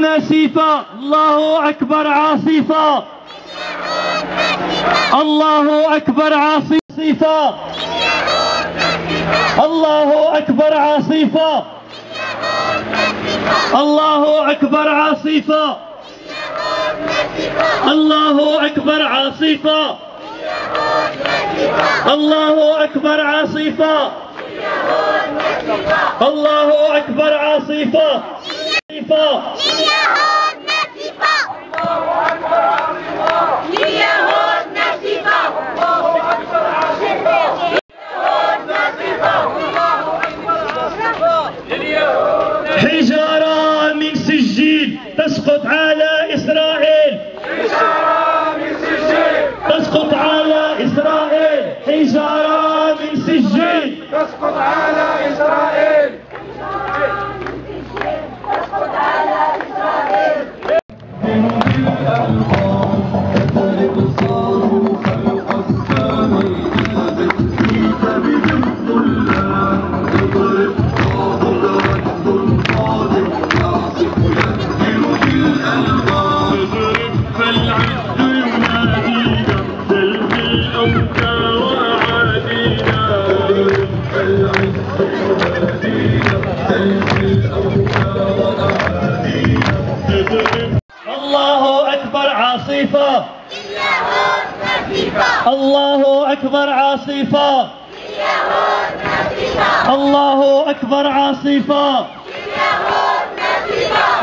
ناسفة الله أكبر عاصفة الله أكبر عاصفة الله أكبر عاصفة الله أكبر عاصفة الله أكبر عاصفة الله أكبر عاصفة الله أكبر عاصفة عاصفة اليهود ناسفة اليهود ناسفة حجارة من سجيل تسقط على إسرائيل. تسقط على إسرائيل. حجارة من سجيل تسقط على Thank you. عاصفة. الله أكبر عاصفة. الله أكبر عاصفة.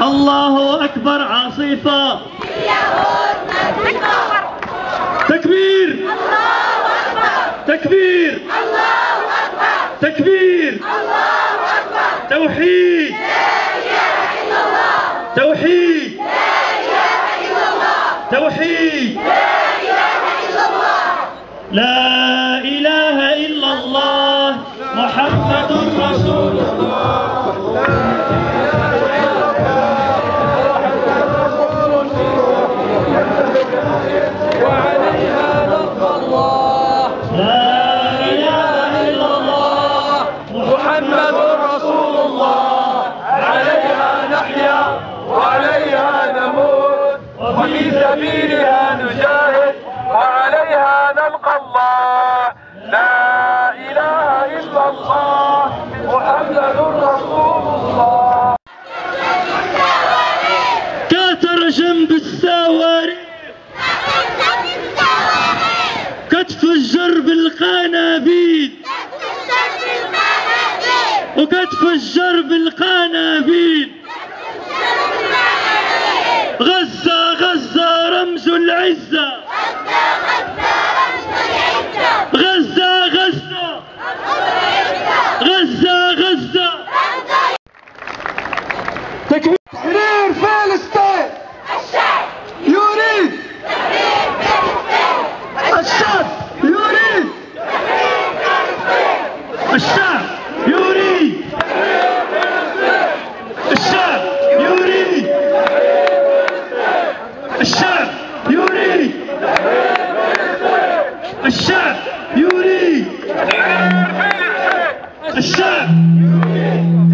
الله أكبر عاصفة. تكبير. الله أكبر تكبير. الله أكبر تكبير. الله أكبر توحيد لا إله إلا الله توحيد لا إله إلا الله توحيد لا إله إلا الله لا إله إلا الله محمد رسول الله وعليها نلقى الله لا إله إلا الله محمد رسول الله عليها نحيا. وعليها نموت. وفي سبيلها نجاهد. وعليها نلقى الله لا إله إلا الله محمد رسول الله كاتر جنب السواري كتفجر بالقنابيل وكتفجر بالقنابيل الشعب يريد الشعب يريد الشعب يريد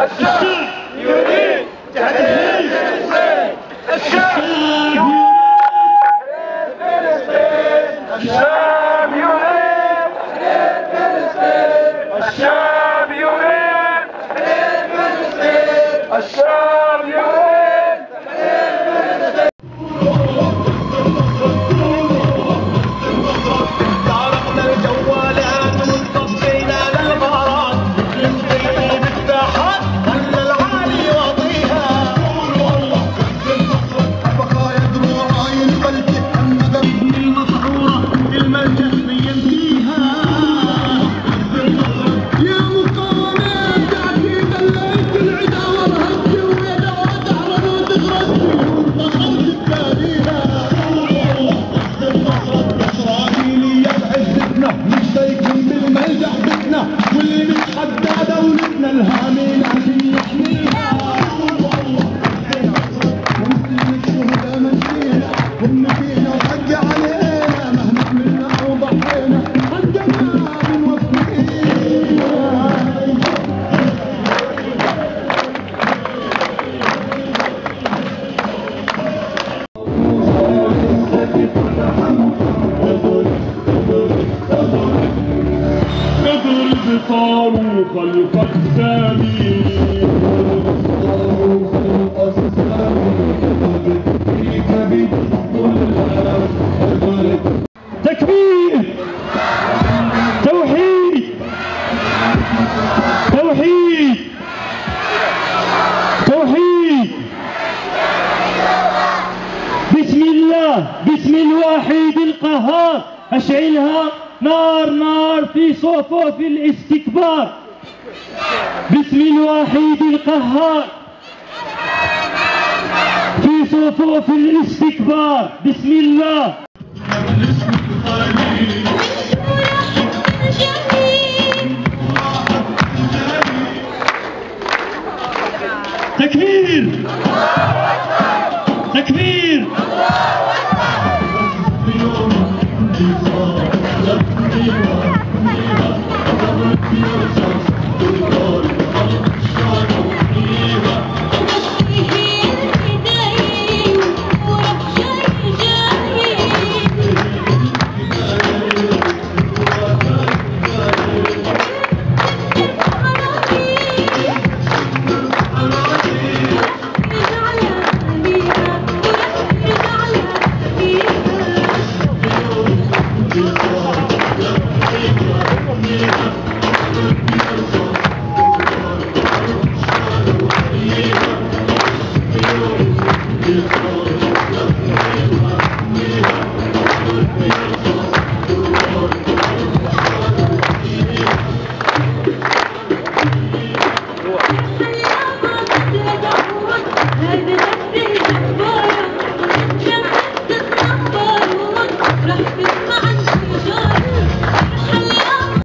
الشعب يريد تحرير فلسطين الشعب الشعب يريد تحرير فلسطين الشعب يريد تحرير فلسطين الشعب الهامين. اختاروا خلق السامي تكبير. توحيد. توحيد. توحيد. بسم الله. بسم الواحد القهار. أشعلها. نار نار في صفوف الاستكبار. بسم الواحد القهار. في صفوف الاستكبار. بسم الله. تكبير. تكبير. Thank you.